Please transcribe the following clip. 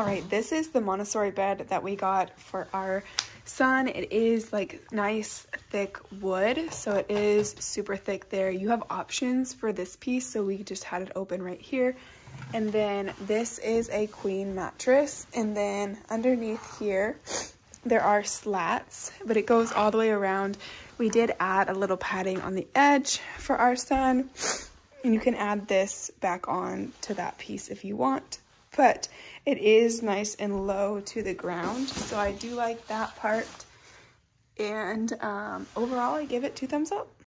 All right, this is the Montessori bed that we got for our son. It is like nice thick wood, so it is super thick there. You have options for this piece, so we just had it open right here. And then this is a queen mattress. And then underneath here, there are slats, but it goes all the way around. We did add a little padding on the edge for our son. And you can add this back on to that piece if you want but it is nice and low to the ground. So I do like that part. And um, overall, I give it two thumbs up.